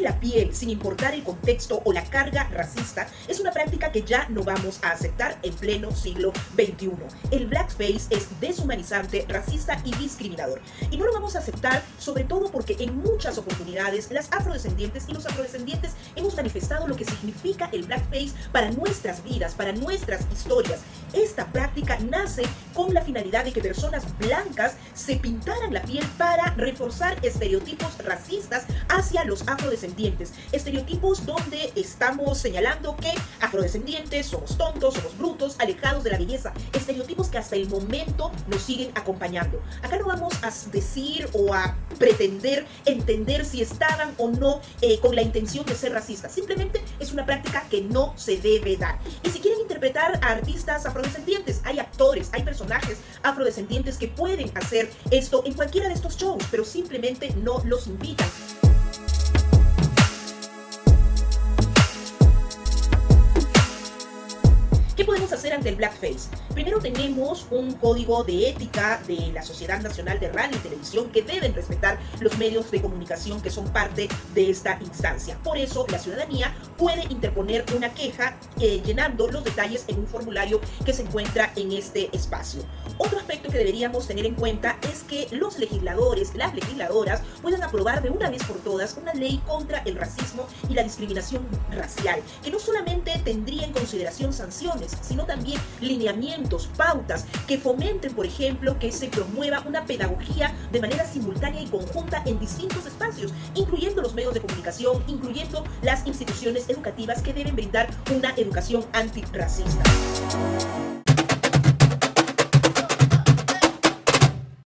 la piel sin importar el contexto o la carga racista es una práctica que ya no vamos a aceptar en pleno siglo XXI. El blackface es deshumanizante, racista y discriminador. Y no lo vamos a aceptar sobre todo porque en muchas oportunidades las afrodescendientes y los afrodescendientes hemos manifestado lo que significa el blackface para nuestras vidas, para nuestras historias. Esta práctica nace con la finalidad de que personas blancas se pintaran la piel para reforzar estereotipos racistas hacia los afrodescendientes. Estereotipos donde estamos señalando que afrodescendientes somos tontos, somos brutos, alejados de la belleza. Estereotipos que hasta el momento nos siguen acompañando. Acá no vamos a decir o a pretender entender si estaban o no eh, con la intención de ser racistas. Simplemente es una práctica que no se debe dar. Y si quieren interpretar a artistas afrodescendientes, hay actores, hay personajes afrodescendientes que pueden hacer esto en cualquiera de estos shows, pero simplemente no los invitan. ¿Qué podemos hacer ante el blackface? Primero tenemos un código de ética de la Sociedad Nacional de Radio y Televisión que deben respetar los medios de comunicación que son parte de esta instancia. Por eso la ciudadanía puede interponer una queja eh, llenando los detalles en un formulario que se encuentra en este espacio. Otro aspecto que deberíamos tener en cuenta es que los legisladores, las legisladoras, puedan aprobar de una vez por todas una ley contra el racismo y la discriminación racial, que no solamente tendría en consideración sanciones, sino también lineamientos, pautas que fomenten, por ejemplo, que se promueva una pedagogía de manera simultánea y conjunta en distintos espacios, incluyendo los medios de comunicación, incluyendo las instituciones educativas que deben brindar una educación antirracista.